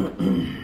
えっ?